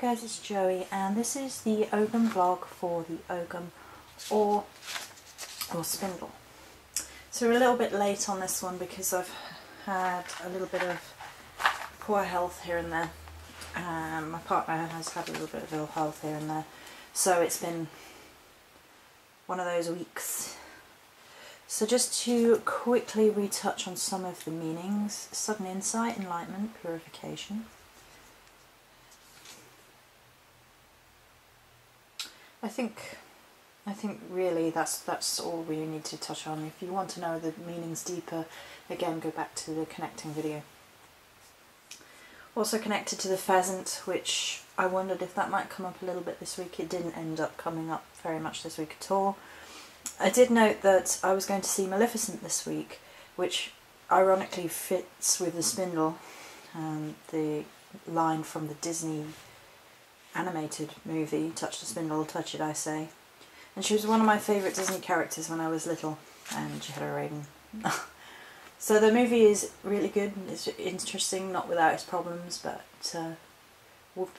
there guys, it's Joey and this is the Ogham vlog for the Ogham Oir, or Spindle. So we're a little bit late on this one because I've had a little bit of poor health here and there. Um, my partner has had a little bit of ill health here and there. So it's been one of those weeks. So just to quickly retouch on some of the meanings, sudden insight, enlightenment, purification. I think I think really that's that's all we need to touch on. If you want to know the meanings deeper, again go back to the connecting video. Also connected to the pheasant, which I wondered if that might come up a little bit this week. It didn't end up coming up very much this week at all. I did note that I was going to see Maleficent this week, which ironically fits with the spindle, um, the line from the Disney animated movie, Touch the Spindle, Touch It I Say. And she was one of my favourite Disney characters when I was little, and she had a raven. so the movie is really good, it's interesting, not without its problems, but uh,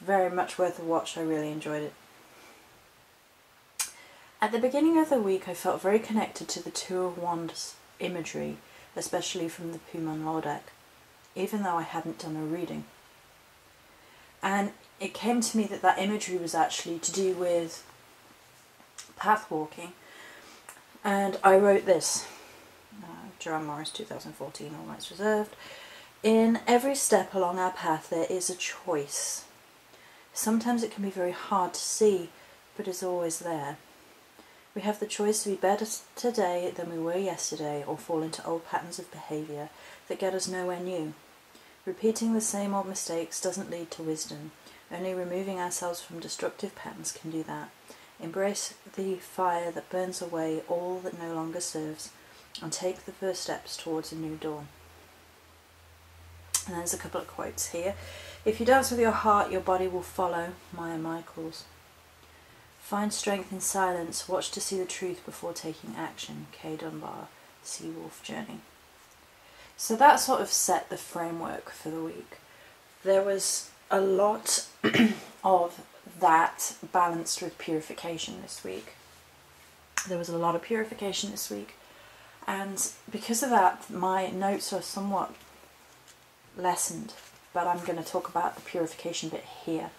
very much worth a watch, I really enjoyed it. At the beginning of the week I felt very connected to the Two of Wands imagery, especially from the Puman deck, even though I hadn't done a reading. And it came to me that that imagery was actually to do with path walking and I wrote this uh, Joanne Morris 2014 All Rights Reserved. In every step along our path there is a choice. Sometimes it can be very hard to see but it's always there. We have the choice to be better today than we were yesterday or fall into old patterns of behaviour that get us nowhere new. Repeating the same old mistakes doesn't lead to wisdom only removing ourselves from destructive patterns can do that. Embrace the fire that burns away all that no longer serves and take the first steps towards a new dawn. And there's a couple of quotes here. If you dance with your heart, your body will follow. Maya Michaels. Find strength in silence. Watch to see the truth before taking action. Kay Dunbar. Seawolf Journey. So that sort of set the framework for the week. There was a lot of that balanced with purification this week. There was a lot of purification this week, and because of that, my notes are somewhat lessened, but I'm going to talk about the purification bit here.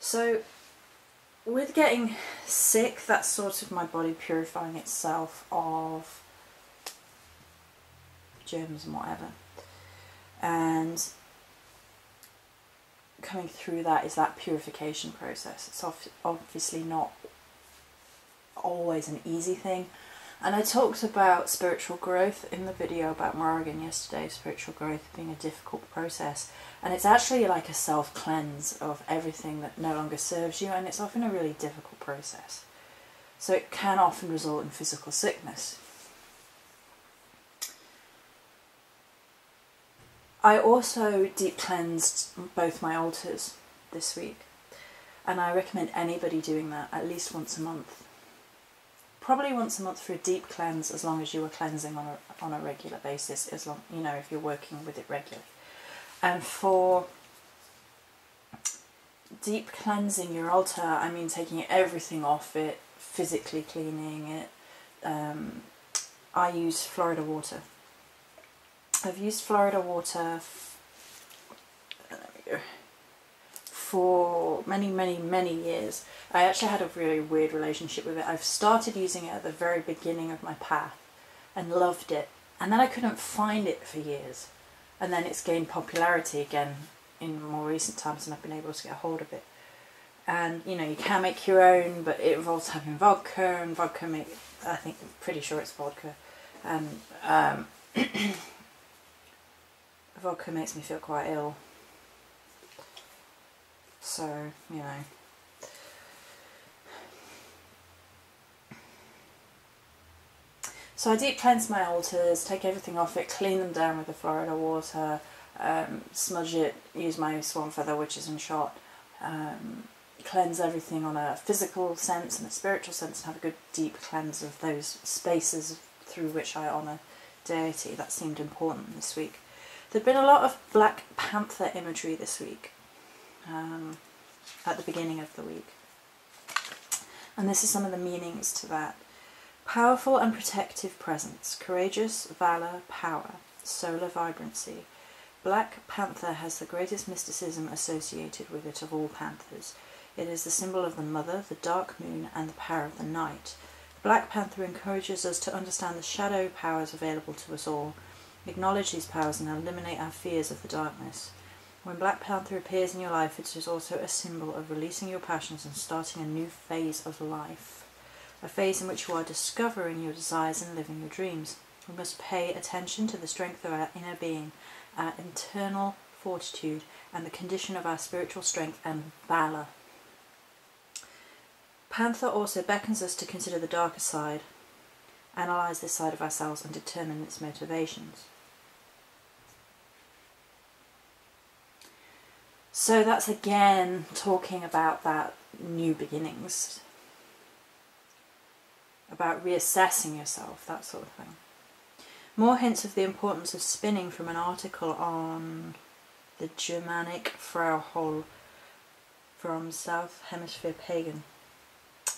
So, with getting sick, that's sort of my body purifying itself of germs and whatever. And coming through that is that purification process. It's obviously not always an easy thing. And I talked about spiritual growth in the video about Morrigan yesterday, spiritual growth being a difficult process. And it's actually like a self cleanse of everything that no longer serves you, and it's often a really difficult process. So it can often result in physical sickness. I also deep cleansed both my altars this week and I recommend anybody doing that at least once a month. Probably once a month for a deep cleanse as long as you are cleansing on a, on a regular basis, as long, you know, if you're working with it regularly. And for deep cleansing your altar, I mean taking everything off it, physically cleaning it. Um, I use Florida water I've used Florida water for many, many, many years. I actually had a really weird relationship with it. I've started using it at the very beginning of my path and loved it. And then I couldn't find it for years. And then it's gained popularity again in more recent times and I've been able to get a hold of it. And you know, you can make your own, but it involves having vodka and vodka make I think I'm pretty sure it's vodka. And um, vodka makes me feel quite ill. So, you know. So I deep cleanse my altars, take everything off it, clean them down with the Florida water, um, smudge it, use my swan feather witches and shot, um, cleanse everything on a physical sense and a spiritual sense and have a good deep cleanse of those spaces through which I honour deity. That seemed important this week. There'd been a lot of Black Panther imagery this week. um, at the beginning of the week. And this is some of the meanings to that. Powerful and protective presence, courageous, valour, power, solar vibrancy. Black panther has the greatest mysticism associated with it of all panthers. It is the symbol of the mother, the dark moon, and the power of the night. Black Panther encourages us to understand the shadow powers available to us all, acknowledge these powers, and eliminate our fears of the darkness. When Black Panther appears in your life, it is also a symbol of releasing your passions and starting a new phase of life, a phase in which you are discovering your desires and living your dreams. We must pay attention to the strength of our inner being, our internal fortitude, and the condition of our spiritual strength and valour. Panther also beckons us to consider the darker side, analyse this side of ourselves, and determine its motivations. So that's again talking about that new beginnings, about reassessing yourself, that sort of thing. More hints of the importance of spinning from an article on the Germanic Frau from South Hemisphere Pagan.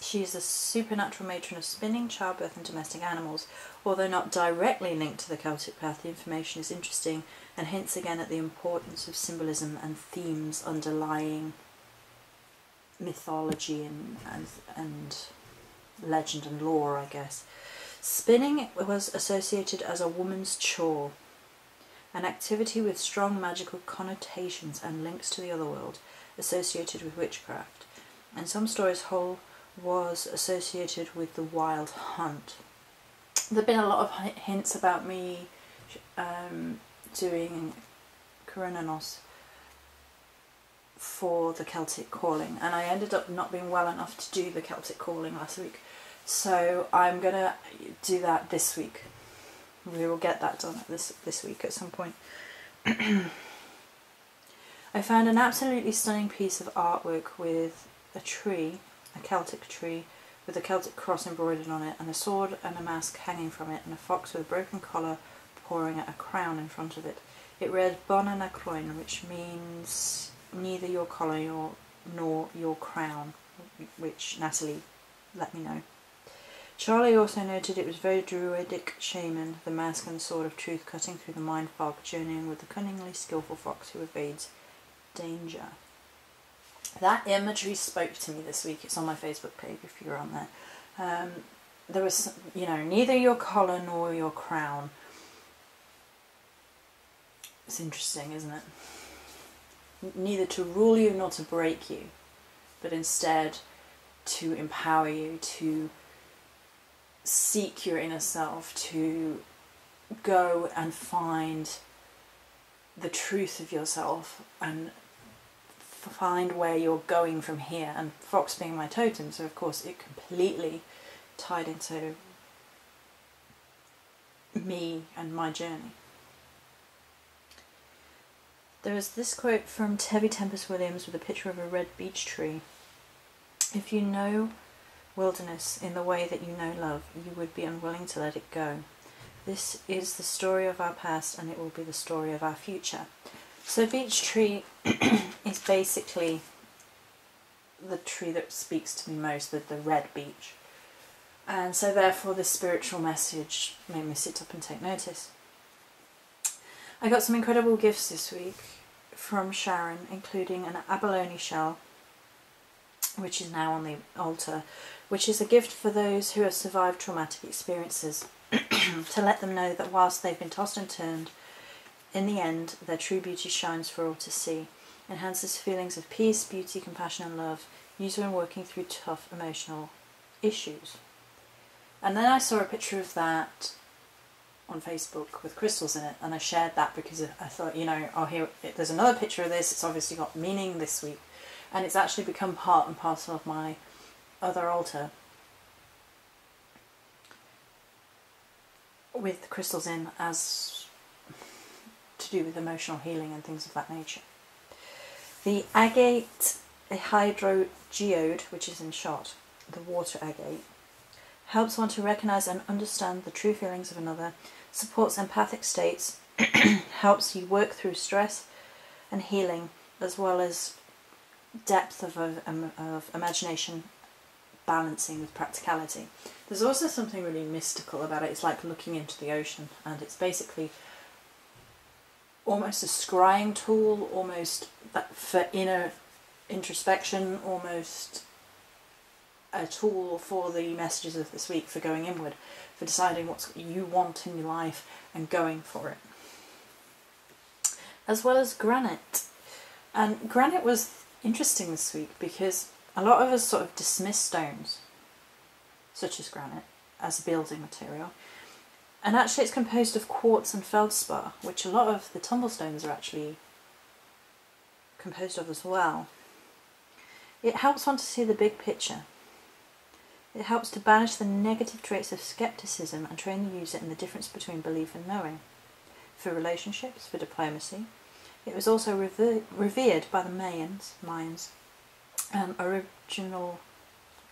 She is a supernatural matron of spinning, childbirth, and domestic animals. Although not directly linked to the Celtic path, the information is interesting and hints again at the importance of symbolism and themes underlying mythology and, and, and legend and lore, I guess. Spinning was associated as a woman's chore, an activity with strong magical connotations and links to the other world, associated with witchcraft. In some stories, Holle was associated with the wild hunt. There have been a lot of hints about me um, doing Cernunnos for the Celtic Calling, and I ended up not being well enough to do the Celtic Calling last week, so I'm gonna do that this week. We will get that done this this week at some point. I found an absolutely stunning piece of artwork with a tree a Celtic tree with a Celtic cross embroidered on it, and a sword and a mask hanging from it, and a fox with a broken collar pouring a crown in front of it. It read Bona na croin, which means neither your collar nor, nor your crown, which Natalie let me know. Charlie also noted it was very druidic shaman, the mask and sword of truth cutting through the mind fog, journeying with the cunningly skilful fox who evades danger. That imagery spoke to me this week. It's on my Facebook page if you're on there. Um, there was, you know, neither your collar nor your crown. It's interesting, isn't it? Neither to rule you nor to break you, but instead to empower you, to seek your inner self, to go and find the truth of yourself and find where you're going from here. And fox being my totem, so of course it completely tied into me and my journey. There is this quote from Terry Tempest Williams with a picture of a red beech tree. If you know wilderness in the way that you know love, you would be unwilling to let it go. This is the story of our past and it will be the story of our future. So beech tree is basically the tree that speaks to me most, the, the red beech. And so therefore this spiritual message made me sit up and take notice. I got some incredible gifts this week from Sharon, including an abalone shell, which is now on the altar, which is a gift for those who have survived traumatic experiences, to let them know that whilst they've been tossed and turned, in the end, their true beauty shines for all to see, enhances feelings of peace, beauty, compassion, and love, used when working through tough emotional issues. And then I saw a picture of that on Facebook with crystals in it, and I shared that because I thought, you know, oh, here, there's another picture of this, it's obviously got meaning this week, and it's actually become part and parcel of my other altar with crystals in as to do with emotional healing and things of that nature. The agate a hydrogeode, which is in shot, the water agate, helps one to recognize and understand the true feelings of another, supports empathic states, helps you work through stress and healing, as well as depth of, of, of imagination balancing with practicality. There's also something really mystical about it. It's like looking into the ocean, and it's basically almost a scrying tool, almost for inner introspection, almost a tool for the messages of this week for going inward, for deciding what you want in your life and going for it. As well as granite. And granite was interesting this week because a lot of us sort of dismiss stones, such as granite, as a building material. And actually, it's composed of quartz and feldspar, which a lot of the tumblestones are actually composed of as well. It helps one to see the big picture. It helps to banish the negative traits of skepticism and train the user in the difference between belief and knowing. For relationships, for diplomacy, it was also rever- revered by the Mayans, Mayans, um, original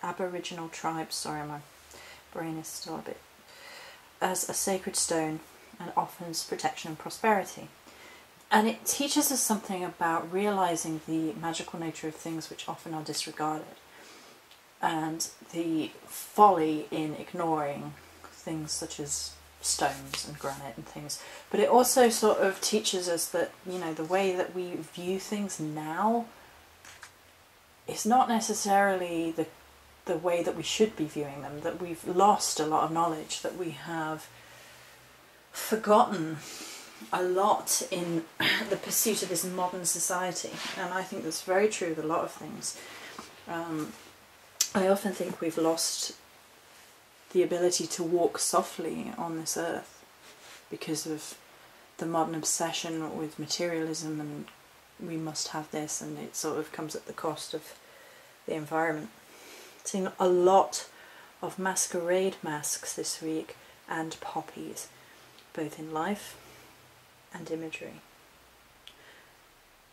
Aboriginal tribes. Sorry, my brain is still a bit as a sacred stone and offers protection and prosperity. And it teaches us something about realizing the magical nature of things which often are disregarded and the folly in ignoring things such as stones and granite and things. But it also sort of teaches us that, you know, the way that we view things now is not necessarily the the way that we should be viewing them, that we've lost a lot of knowledge, that we have forgotten a lot in the pursuit of this modern society. And I think that's very true with a lot of things. Um, I often think we've lost the ability to walk softly on this earth because of the modern obsession with materialism and we must have this and it sort of comes at the cost of the environment. Seen a lot of masquerade masks this week and poppies, both in life and imagery.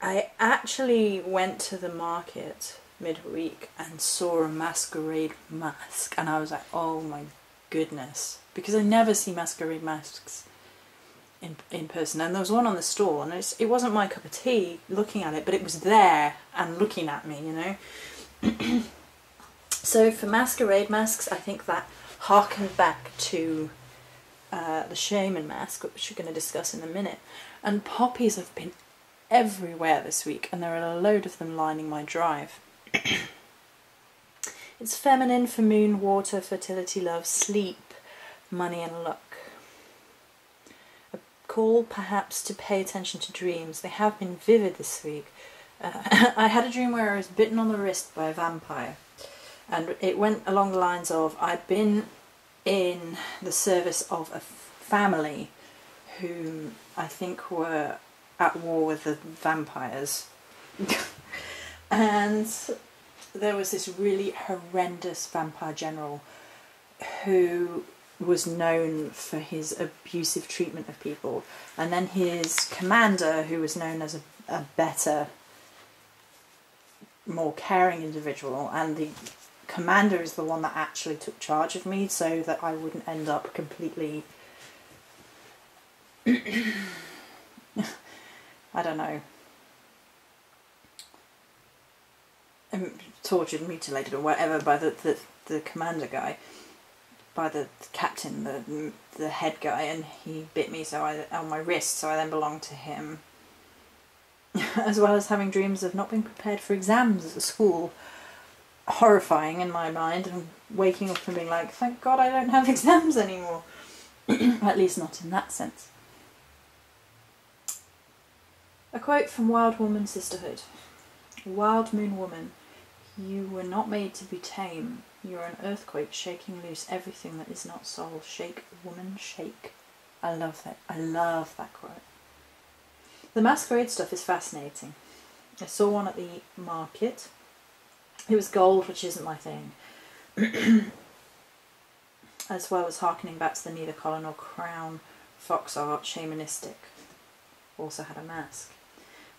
I actually went to the market midweek and saw a masquerade mask, and I was like, oh my goodness, because I never see masquerade masks in in person. And there was one on the store and it wasn't my cup of tea looking at it, but it was there and looking at me, you know. so for masquerade masks, I think that harkened back to uh, the shaman mask, which we're going to discuss in a minute. And poppies have been everywhere this week, and there are a load of them lining my drive. it's feminine for moon, water, fertility, love, sleep, money, and luck. A call perhaps to pay attention to dreams. They have been vivid this week. Uh, I had a dream where I was bitten on the wrist by a vampire, and it went along the lines of I'd been in the service of a family whom I think were at war with the vampires. and there was this really horrendous vampire general who was known for his abusive treatment of people, and then his commander, who was known as a, a better, more caring individual, and the commander is the one that actually took charge of me so that I wouldn't end up completely. I don't know. Um, Um, tortured, mutilated, or whatever by the, the, the commander guy, by the captain, the the head guy, and he bit me so I on my wrist, so I then belonged to him. as well as having dreams of not being prepared for exams at school horrifying in my mind and waking up and being like, thank God I don't have exams anymore. At least not in that sense. A quote from Wild Woman Sisterhood Wild Moon Woman, you were not made to be tame. You are an earthquake shaking loose everything that is not soul. Shake, woman, shake. I love that. I love that quote. The masquerade stuff is fascinating. I saw one at the market it was gold, which isn't my thing. as well as harkening back to the neither collar nor crown fox art shamanistic. Also had a mask.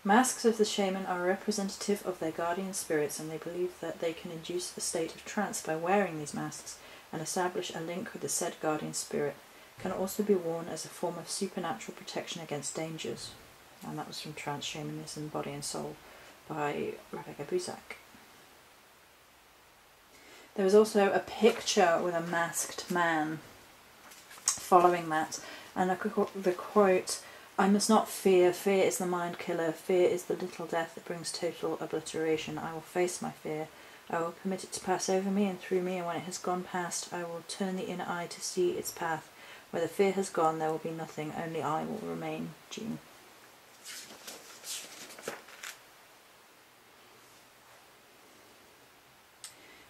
Masks of the shaman are representative of their guardian spirits, and they believe that they can induce a state of trance by wearing these masks and establish a link with the said guardian spirit. Can also be worn as a form of supernatural protection against dangers. And that was from Trance Shamanism, Body and Soul by Rebecca Busak. There was also a picture with a masked man following that, and the quote I must not fear, fear is the mind killer, fear is the little death that brings total obliteration. I will face my fear. I will permit it to pass over me and through me, and when it has gone past, I will turn the inner eye to see its path. Where the fear has gone, there will be nothing, only I will remain. Dune.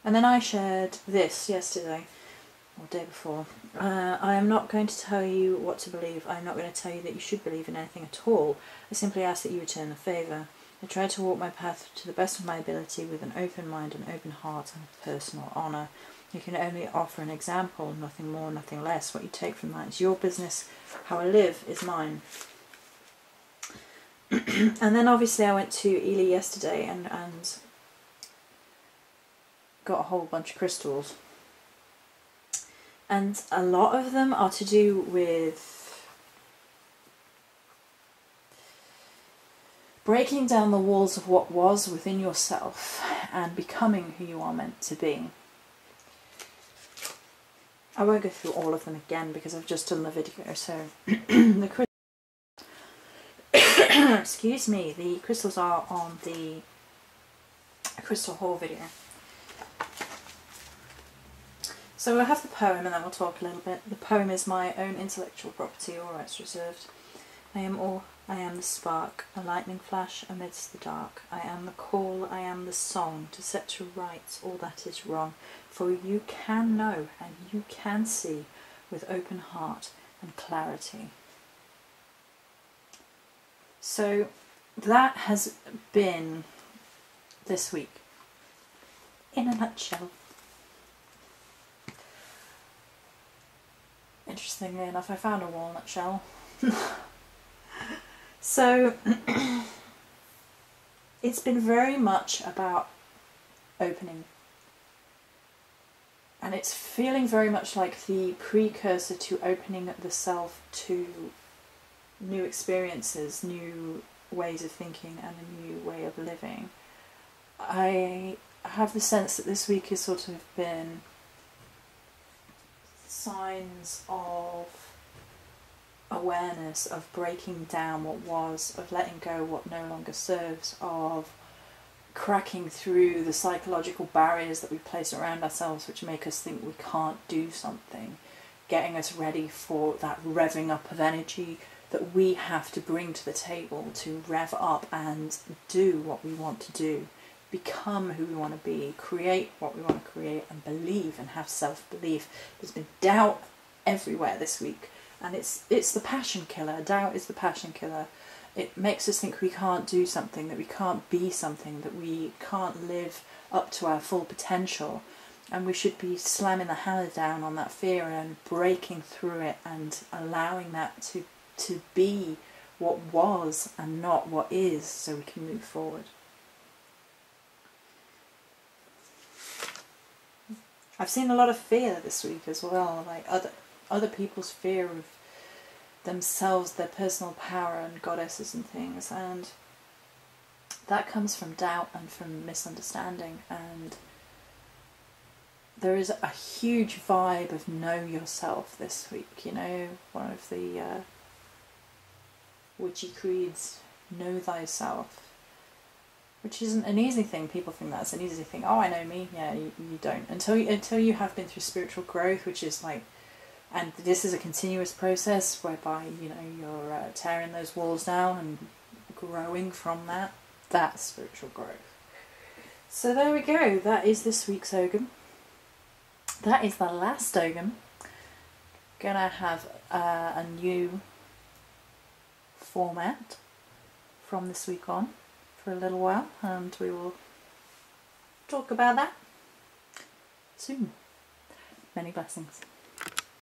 And then I shared this yesterday or day before. Uh, I am not going to tell you what to believe. I am not going to tell you that you should believe in anything at all. I simply ask that you return the favour. I try to walk my path to the best of my ability with an open mind, an open heart, and personal honour. You can only offer an example, nothing more, nothing less. What you take from that is your business. How I live is mine. and then obviously I went to Ely yesterday and, and got a whole bunch of crystals and a lot of them are to do with breaking down the walls of what was within yourself and becoming who you are meant to be. I won't go through all of them again because I've just done the video, so the excuse me, the crystals are on the crystal haul video. So we'll have the poem and then we'll talk a little bit. The poem is my own intellectual property, all rights reserved. I am all, I am the spark, a lightning flash amidst the dark. I am the call, I am the song, to set to rights all that is wrong. For you can know and you can see with open heart and clarity. So that has been this week in a nutshell. Interestingly enough, I found a walnut shell. so it's been very much about opening. And it's feeling very much like the precursor to opening the self to new experiences, new ways of thinking, and a new way of living. I have the sense that this week has sort of been signs of awareness, of breaking down what was, of letting go what no longer serves, of cracking through the psychological barriers that we place around ourselves which make us think we can't do something, getting us ready for that revving up of energy that we have to bring to the table to rev up and do what we want to do become who we want to be, create what we want to create, and believe and have self belief. There's been doubt everywhere this week, and it's it's the passion killer. Doubt is the passion killer. It makes us think we can't do something, that we can't be something, that we can't live up to our full potential, and we should be slamming the hammer down on that fear and breaking through it and allowing that to to be what was and not what is, so we can move forward. I've seen a lot of fear this week as well, like other other people's fear of themselves, their personal power and goddesses and things, and that comes from doubt and from misunderstanding and there is a huge vibe of know yourself this week, you know, one of the uh, witchy creeds, know thyself which isn't an easy thing. People think that's an easy thing. Oh, I know me. Yeah, you, you don't until you, until you have been through spiritual growth, which is like, and this is a continuous process whereby you know you're uh, tearing those walls down and growing from that. That's spiritual growth. So there we go. That is this week's Ogham. That is the last Ogham. Gonna have uh, a new format from this week on for a little while and we will talk about that soon. Many blessings.